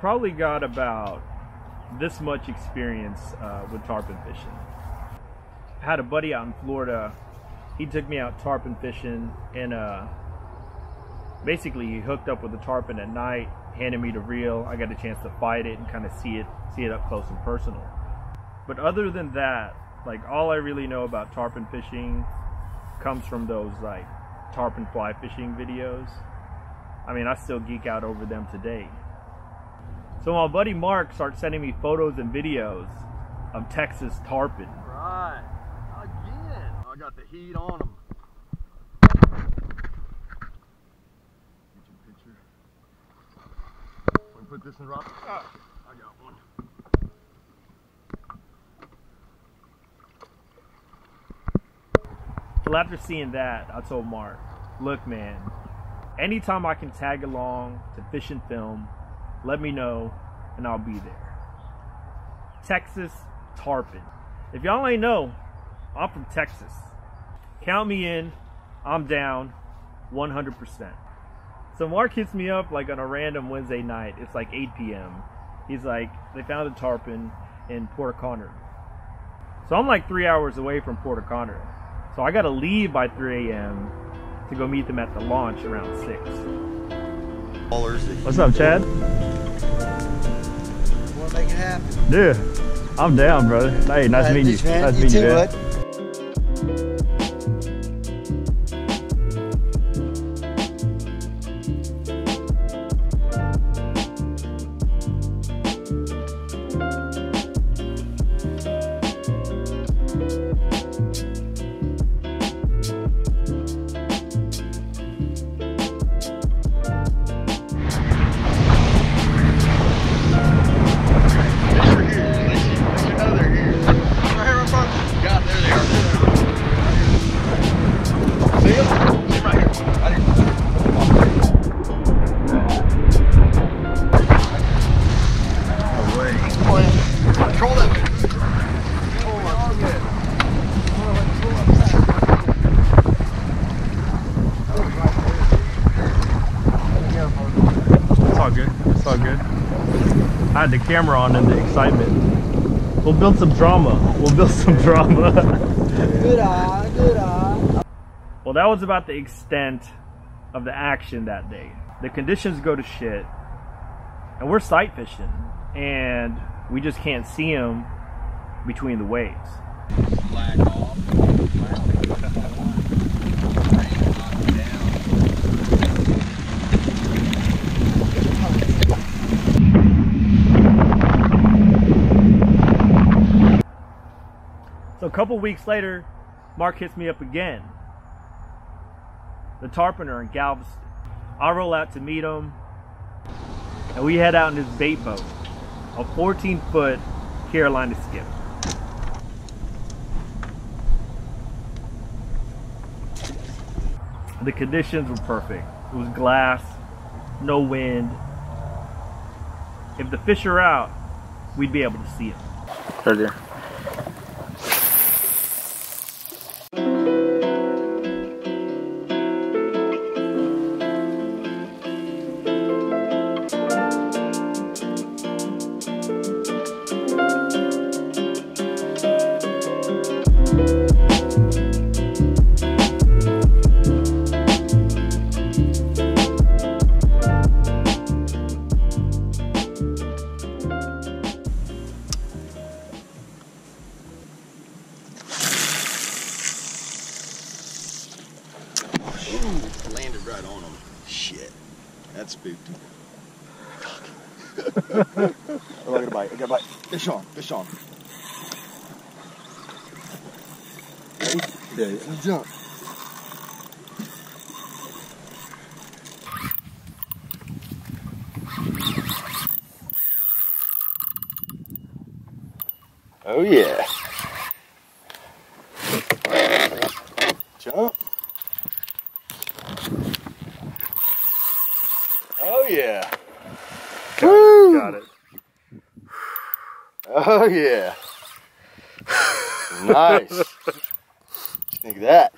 probably got about this much experience uh, with tarpon fishing. I had a buddy out in Florida. He took me out tarpon fishing, and uh, basically he hooked up with the tarpon at night, handed me the reel. I got a chance to fight it and kind of see it, see it up close and personal. But other than that, like all I really know about tarpon fishing comes from those like tarpon fly fishing videos. I mean, I still geek out over them today. So my buddy Mark starts sending me photos and videos of Texas tarpon. Right. Again. I got the heat on them. Can we put this in rock? Ah, I got one. Well, after seeing that, I told Mark, look, man, anytime I can tag along to fish and film, let me know and I'll be there. Texas tarpon. If y'all ain't know, I'm from Texas. Count me in. I'm down 100%. So Mark hits me up like on a random Wednesday night. It's like 8 p.m. He's like, they found a tarpon in Port O'Connor. So I'm like three hours away from Port O'Connor. So I gotta leave by 3 a.m. to go meet them at the launch around 6. What's up, Chad? To make it happen. Dude, I'm down, brother. Hey, nice Uh, meeting you. man. Nice you meeting you, man. Had the camera on in the excitement. We'll build some drama. We'll build some drama. Good eye, good eye. well, that was about the extent of the action that day. The conditions go to shit, and we're sight fishing, and we just can't see them between the waves. So a couple weeks later, Mark hits me up again. The tarpon are in Galveston. I roll out to meet him. and we head out in this bait boat, a 14 foot Carolina Skiff. The conditions were perfect. It was glass, no wind. If the fish are out, we'd be able to see them. Right there. Oh yeah. Jump. Oh yeah. Woo! Got it. Oh yeah. nice. Think that?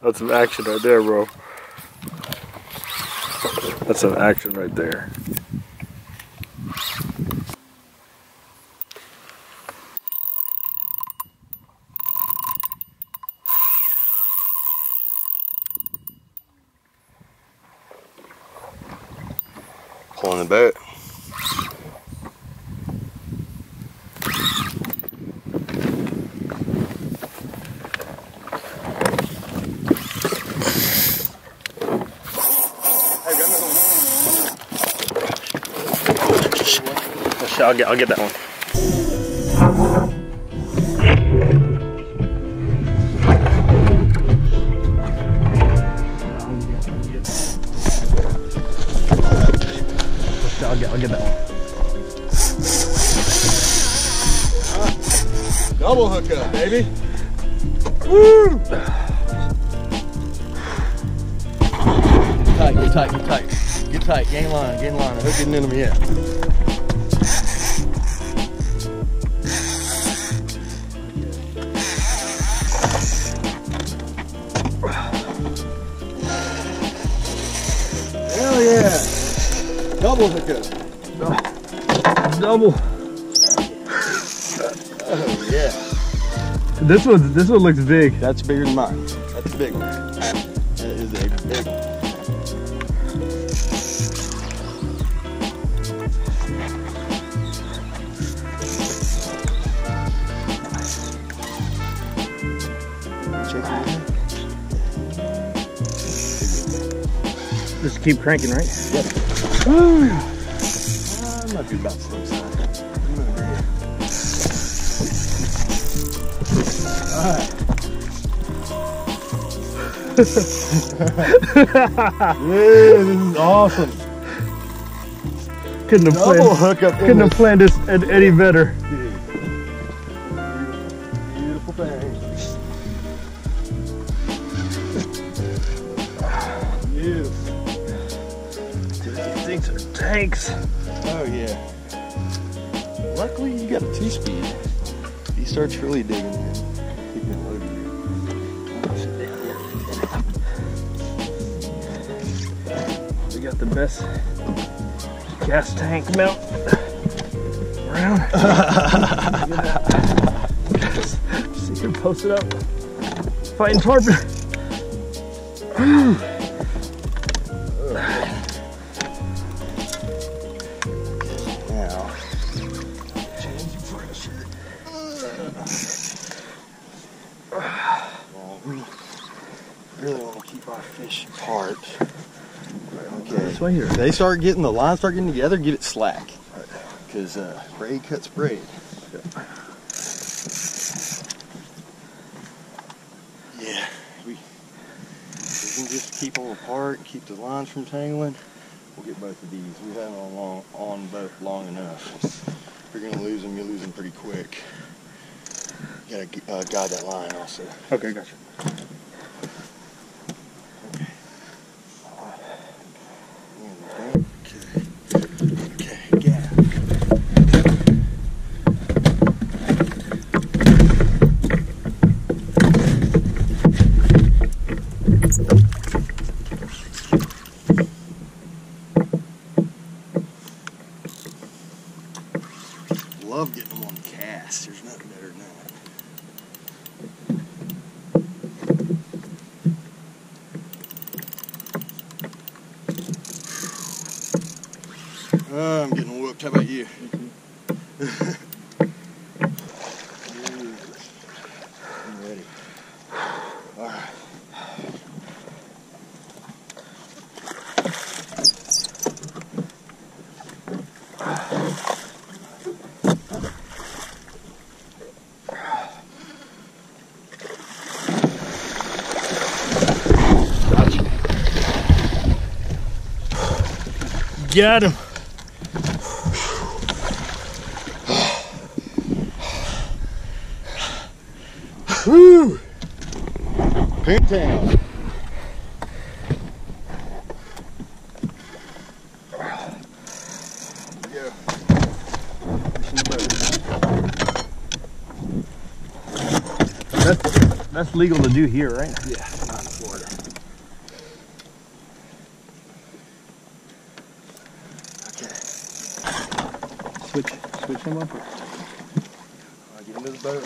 That's some action right there, bro. That's some action right there. Pulling the boat. I'll get, I'll get that one. Double hookup, baby. Tight, get tight, get tight. Get tight, gain line, gain line. Hooking into me yet. Hell yeah. Double hookup. Double. This one, this one looks big. That's bigger than mine. That's a big one. That is a big one. Check it out. Just keep cranking, right? Uh, might be about yeah, this is awesome. Couldn't have Double planned, couldn't have this. planned this an- any better. Beautiful thing. Beautiful. These things are tanks. Oh yeah. Luckily you got a two-speed. He starts really digging in. Got the best gas tank mount around. See her posted up, fighting tarpon. Now, change pressure. Really want to keep our fish apart. Okay. Way here. They start getting the lines start getting together, get it slack. Because uh, braid cuts braid. Yeah, we, we can just keep them apart, keep the lines from tangling. we'll get both of these. We had them on, long, on both long enough. If you're gonna lose them, you lose them pretty quick. You gotta uh, guide that line also. Okay, gotcha. Okay. Okay, gap. Love getting them on cast. There's nothing better than that. Oh, I'm getting whooped. How about you? Jesus. I'm ready. All right. Got him. Woo! Pintown. Yeah. That's that's legal to do here, right? Yeah, not in Florida. Switch him up. I get into the boat.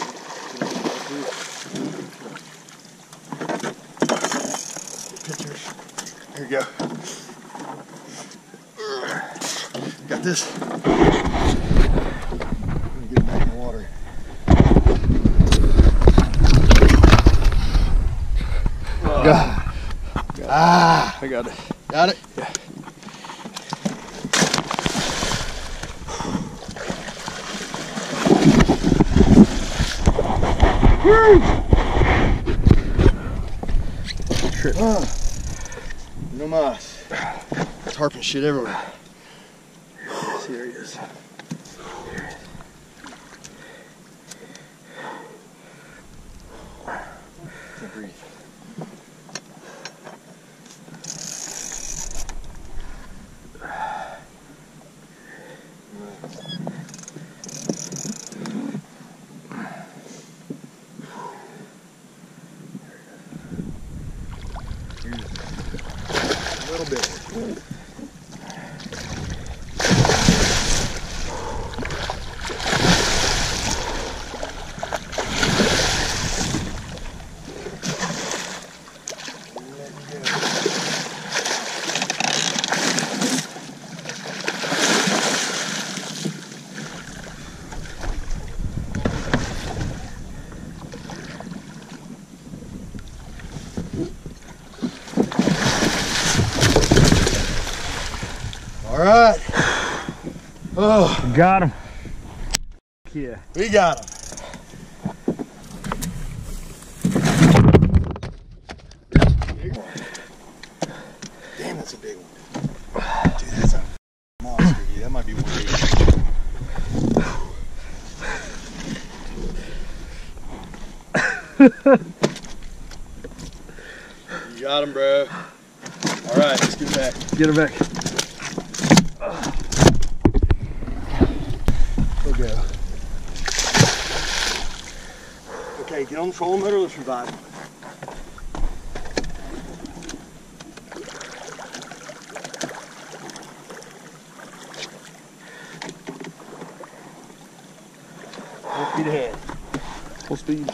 Pictures. Here you go. Got this. Get it back in the water. God. Ah, I got it. got it. Trip. Ah, no mas. Tarpon shit everywhere. Serious. Can't breathe. A little bit. All right. Oh, Got him. Yeah. we got him. Damn, that's a big one. Dude, that's a monster. dude. That might be one. you got him, bro. All right, let's get back. Get him back. Okay, get on the trolling motor. Let's revive him. Full speed ahead. Full speed.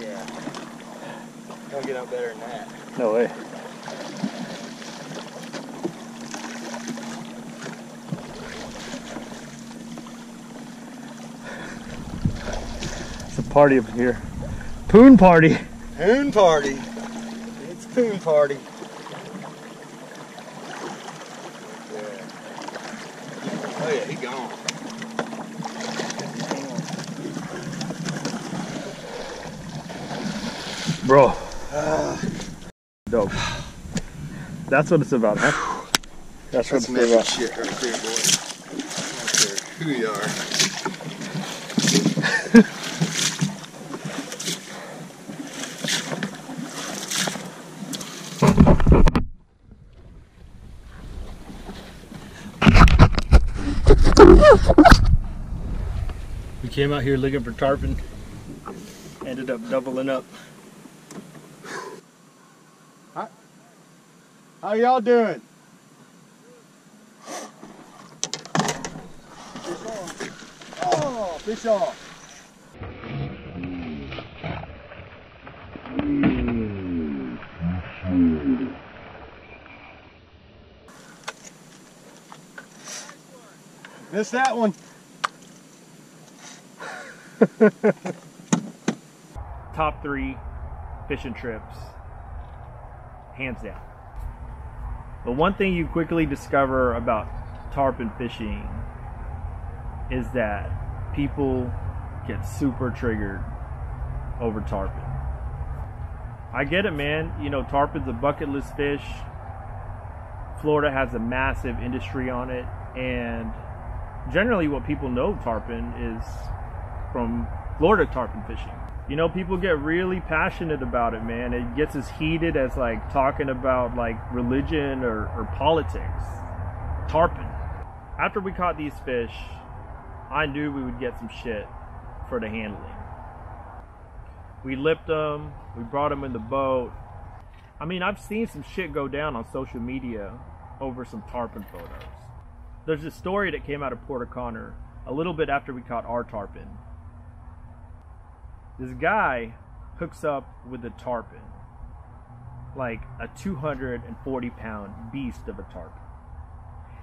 Yeah. Don't get no better than that. No way. Party up here. Poon party. Poon party. It's poon party. Yeah. Oh yeah, he gone. Bro, Dope. That's what it's about, huh? That's what That's it's about. shit right there, boy. I don't care who you are. We came out here looking for tarpon. Ended up doubling up. How y'all doing? Oh, fish off. Missed that one. Top three fishing trips, hands down. The one thing you quickly discover about tarpon fishing is that people get super triggered over tarpon. I get it, man. You know, tarpon's a bucket list fish. Florida has a massive industry on it, and generally, what people know tarpon is from Florida tarpon fishing. You know, people get really passionate about it, man. It gets as heated as like talking about like religion or, or politics. Tarpon. After we caught these fish, I knew we would get some shit for the handling. We lipped them, we brought them in the boat. I mean, I've seen some shit go down on social media over some tarpon photos. There's a story that came out of Port O'Connor a little bit after we caught our tarpon. This guy hooks up with a tarpon, like a 240 pound beast of a tarpon.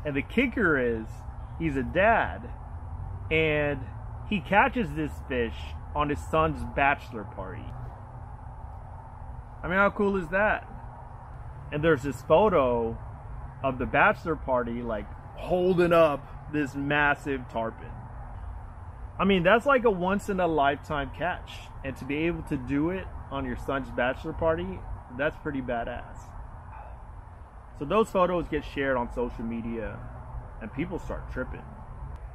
And the kicker is, he's a dad, and he catches this fish on his son's bachelor party. I mean, how cool is that? And there's this photo of the bachelor party, like holding up this massive tarpon. I mean, that's like a once in a lifetime catch. And to be able to do it on your son's bachelor party, that's pretty badass. So those photos get shared on social media and people start tripping.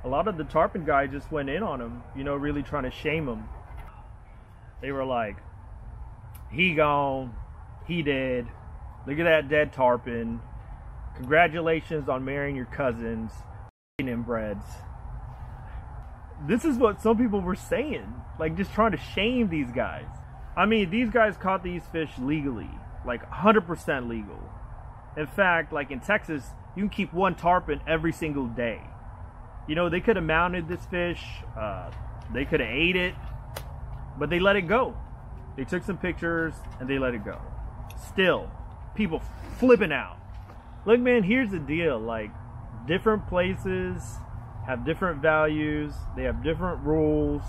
A lot of the tarpon guys just went in on him, you know, really trying to shame him. They were like, he gone, he dead, look at that dead tarpon. Congratulations on marrying your cousins, inbreds this is what some people were saying like just trying to shame these guys. I mean these guys caught these fish legally like 100% legal. In fact like in texas you can keep one tarpon every single day. You know they could have mounted this fish uh, they could have ate it but they let it go. They took some pictures and they let it go. Still people flipping out look man here's the deal like different places have different values, they have different rules.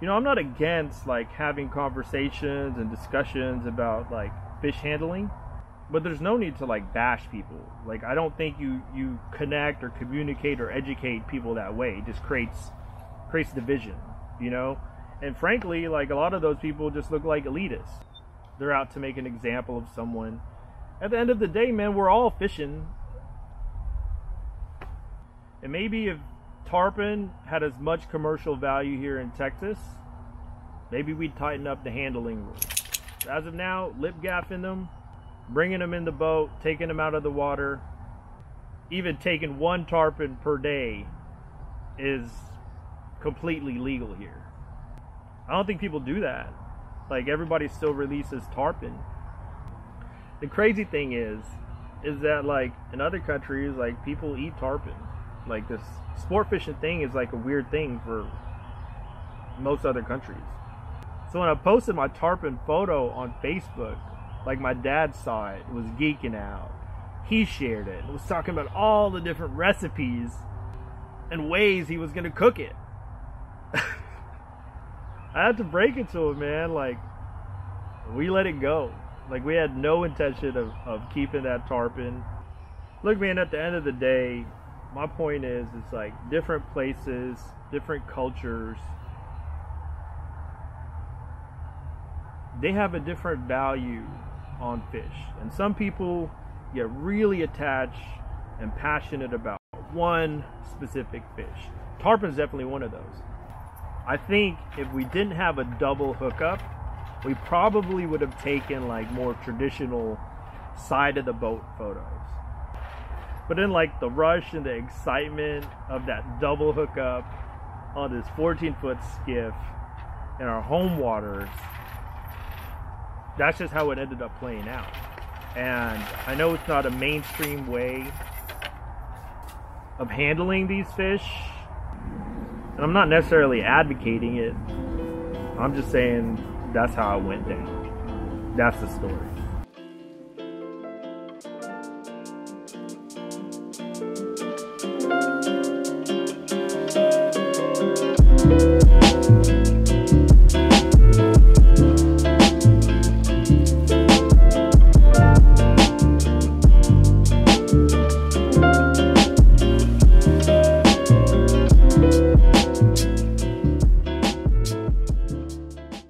You know, I'm not against like having conversations and discussions about like fish handling, but there's no need to like bash people. Like I don't think you you connect or communicate or educate people that way. It just creates creates division, you know? And frankly, like a lot of those people just look like elitists. They're out to make an example of someone. At the end of the day, man, we're all fishing. And maybe if tarpon had as much commercial value here in Texas, maybe we'd tighten up the handling rules. As of now, lip gaffing them, bringing them in the boat, taking them out of the water, even taking one tarpon per day is completely legal here. I don't think people do that. Like everybody still releases tarpon. The crazy thing is, is that like in other countries, like people eat tarpon. Like this sport fishing thing is like a weird thing for most other countries. So when I posted my tarpon photo on Facebook, like my dad saw it, was geeking out. He shared it, was talking about all the different recipes and ways he was gonna cook it. I had to break it to him, man. Like, we let it go. Like, we had no intention of, of keeping that tarpon. Look, man, at the end of the day, my point is, it's like different places, different cultures. They have a different value on fish. And some people get really attached and passionate about one specific fish. Tarpon's definitely one of those. I think if we didn't have a double hookup, we probably would have taken like more traditional side of the boat photos. But in like the rush and the excitement of that double hookup on this 14 foot skiff in our home waters, that's just how it ended up playing out. And I know it's not a mainstream way of handling these fish. And I'm not necessarily advocating it. I'm just saying that's how I went down. That's the story.